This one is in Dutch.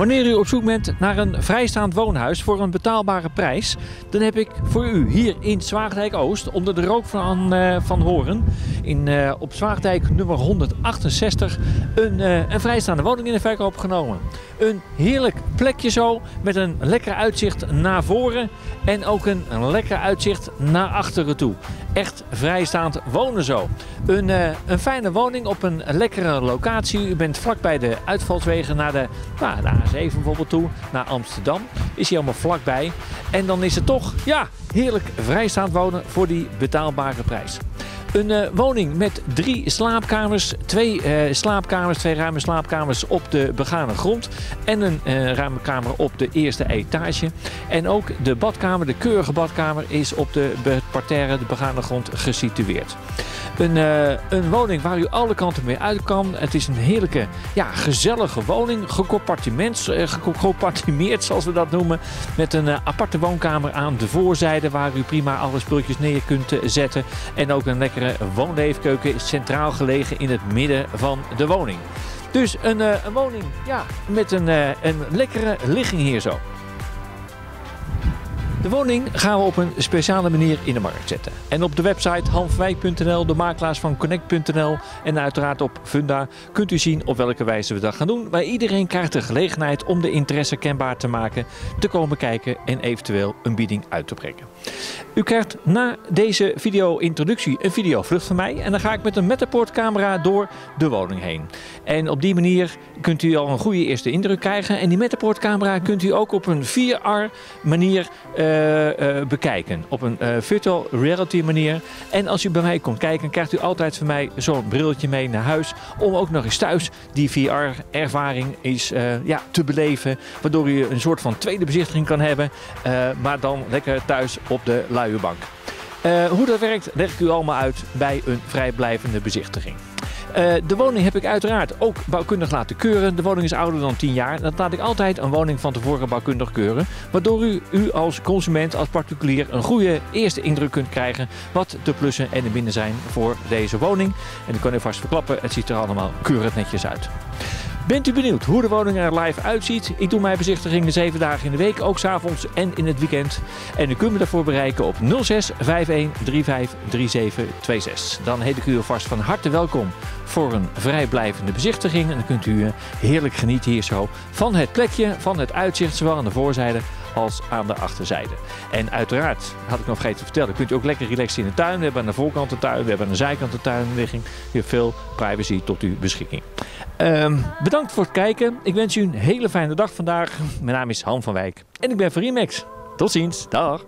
Wanneer u op zoek bent naar een vrijstaand woonhuis voor een betaalbare prijs, dan heb ik voor u hier in Zwaagdijk Oost, onder de rook van, uh, van Horen, in, uh, op Zwaagdijk nummer 168, een, uh, een vrijstaande woning in de verkoop genomen. Een heerlijk plekje zo, met een lekker uitzicht naar voren en ook een lekker uitzicht naar achteren toe. Echt vrijstaand wonen zo. Een, een fijne woning op een lekkere locatie. U bent vlakbij de uitvalswegen naar de, nou, de A7 bijvoorbeeld toe, naar Amsterdam. Is hij allemaal vlakbij. En dan is het toch, ja, heerlijk vrijstaand wonen voor die betaalbare prijs. Een uh, woning met drie slaapkamers, twee uh, slaapkamers, twee ruime slaapkamers op de begane grond en een uh, ruime kamer op de eerste etage. En ook de badkamer, de keurige badkamer, is op de parterre, de begane grond gesitueerd. Een, een woning waar u alle kanten mee uit kan. Het is een heerlijke, ja, gezellige woning, gecompartimeerd zoals we dat noemen. Met een aparte woonkamer aan de voorzijde waar u prima alle spulletjes neer kunt zetten. En ook een lekker woonleefkeuken is centraal gelegen in het midden van de woning. Dus een, uh, een woning ja, met een, uh, een lekkere ligging hier zo. De woning gaan we op een speciale manier in de markt zetten. En op de website hanfwijk.nl, de makelaars van connect.nl en uiteraard op Funda kunt u zien op welke wijze we dat gaan doen. Maar iedereen krijgt de gelegenheid om de interesse kenbaar te maken, te komen kijken en eventueel een bieding uit te brengen. U krijgt na deze video-introductie een videovlucht van mij en dan ga ik met een Metaport camera door de woning heen. En op die manier kunt u al een goede eerste indruk krijgen. En die Metaport camera kunt u ook op een 4R manier uh, bekijken. Op een uh, virtual reality manier. En als u bij mij komt kijken, krijgt u altijd van mij zo'n brilletje mee naar huis. Om ook nog eens thuis die VR-ervaring is ja, te beleven. Waardoor u een soort van tweede bezichtiging kan hebben. maar dan lekker thuis op de luie bank. hoe dat werkt, leg ik u allemaal uit bij een vrijblijvende bezichtiging. Uh, de woning heb ik uiteraard ook bouwkundig laten keuren. De woning is ouder dan 10 jaar. Dat laat ik altijd een woning van tevoren bouwkundig keuren. Waardoor u, u als consument, als particulier, een goede eerste indruk kunt krijgen. wat de plussen en de minnen zijn voor deze woning. En ik kan u vast verklappen, het ziet er allemaal keurig netjes uit. Bent u benieuwd hoe de woning er live uitziet? Ik doe mijn bezichtigingen 7 dagen in de week, ook s'avonds en in het weekend. En u kunt me daarvoor bereiken op 06 51 35 37 26. Dan heet ik u alvast van harte welkom voor een vrijblijvende bezichtiging. En dan kunt u heerlijk genieten hier zo van het plekje, van het uitzicht, zowel aan de voorzijde als aan de achterzijde. En uiteraard, had ik nog vergeten te vertellen, kunt u ook lekker relaxen in de tuin. We hebben aan de voorkant de tuin, we hebben aan de zijkant de tuinligging. U heeft veel privacy tot uw beschikking. Um, bedankt voor het kijken. Ik wens u een hele fijne dag vandaag. Mijn naam is Han van Wijk en ik ben van Remax. Tot ziens. Dag.